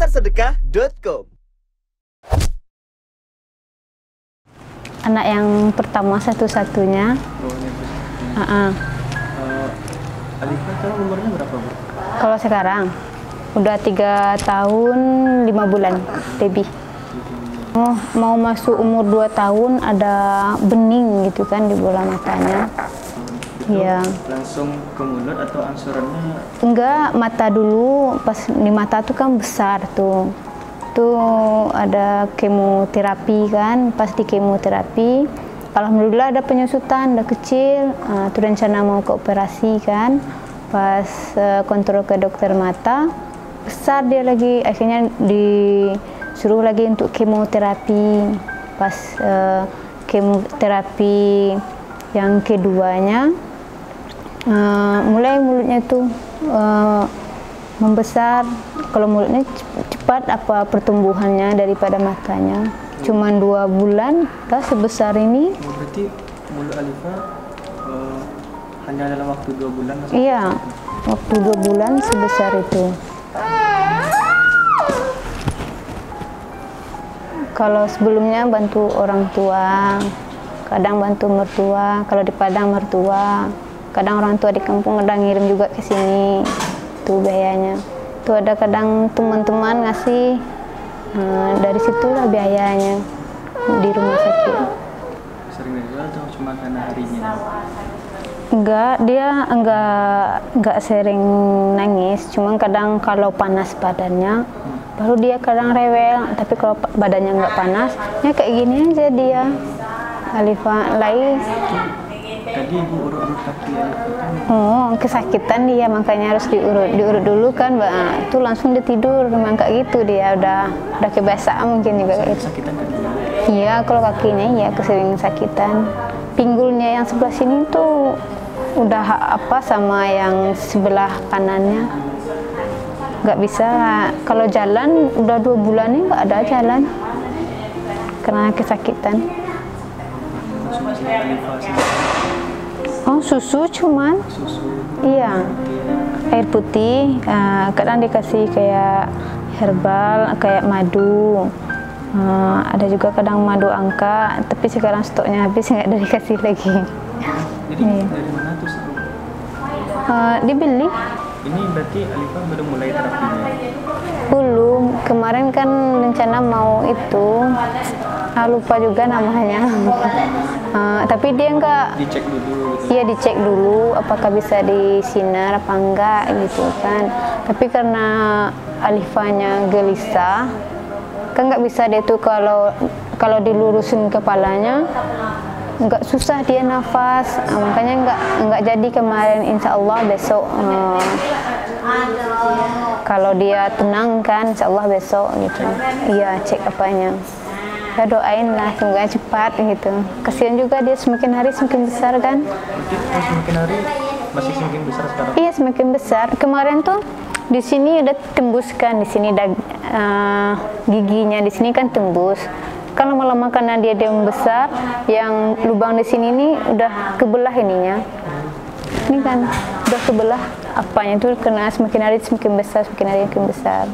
pasarsedekah.com. Anak yang pertama satu-satunya. Oh, Bu. Uh-uh. Eh, Alifah sekarang umurnya berapa bu? Kalau sekarang udah tiga tahun lima bulan lebih. Oh, mau masuk umur 2 tahun ada bening gitu kan di bola matanya. Iya. Langsung ke mulut atau angsurannya Enggak, mata dulu pas di mata tuh kan besar tuh. Tuh ada kemoterapi kan, pas di kemoterapi alhamdulillah ada penyusutan, udah kecil. Ah, tuh rencana mau ke operasi kan. Pas eh, kontrol ke dokter mata, besar dia lagi akhirnya disuruh lagi untuk kemoterapi. Pas eh, kemoterapi yang keduanya Uh, mulai mulutnya tuh uh, membesar. Kalau mulutnya cep- cepat apa pertumbuhannya daripada matanya. Cuman dua bulan, dah sebesar ini. Oh, berarti mulut Alifah eh, hanya dalam waktu dua bulan Iya, waktu dua bulan sebesar itu. Kalau sebelumnya bantu orang tua, kadang bantu mertua. Kalau di Padang mertua, kadang orang tua di kampung kadang ngirim juga ke sini. Itu biayanya. Itu ada kadang teman-teman ngasih. Nah, dari situlah biayanya di rumah sakit. sering dijual atau cuma karena harinya? Enggak, dia enggak enggak sering nangis, cuma kadang kalau panas badannya baru dia kadang rewel, tapi kalau badannya enggak panas, ya kayak gini aja dia. Alifah lain Tadi ibu urut-urut kaki Alifah kan oh kesakitan dia makanya harus diurut diurut dulu kan Mbak. itu langsung dia tidur memang kayak gitu dia udah udah kebiasaan mungkin juga kayak gitu sakitan kan? Iya, kalau kakinya ya kesering sakitan. Pinggulnya yang sebelah sini tuh udah apa sama yang sebelah kanannya. Nggak bisa. Kalau jalan udah dua bulan ini nggak ada jalan karena kesakitan. Oh susu cuman? susu Iya. Air putih. eh, kadang dikasih kayak herbal, kayak madu. Eh, ada juga kadang madu angka, tapi sekarang stoknya habis nggak ada dikasih lagi. Jadi Iya. dari mana tuh? Eh, dibeli Ini berarti Alifah baru mulai terapinya. belum kemarin kan rencana mau itu ah, lupa juga namanya Eh, tapi dia nggak Dicek dulu gitu. Iya dicek dulu apakah bisa disinar apa enggak gitu kan. Tapi karena Alifanya gelisah, kan nggak bisa dia tuh kalau kalau dilurusin kepalanya nggak susah dia nafas Ah, makanya nggak nggak jadi kemarin insya Allah besok eh, kalau dia tenang kan insya Allah besok gitu iya cek apanya ya doain lah semoga cepat gitu kasihan juga dia semakin hari semakin besar kan oh, semakin hari masih semakin besar sekarang. Iya semakin besar. Kemarin tuh di sini udah tembus kan, di sini dag, eh, giginya di sini kan tembus. Kan lama-lama karena dia dia membesar, yang lubang di sini ini udah kebelah ininya. Ini kan udah kebelah apanya tuh karena semakin hari semakin besar, semakin hari semakin besar.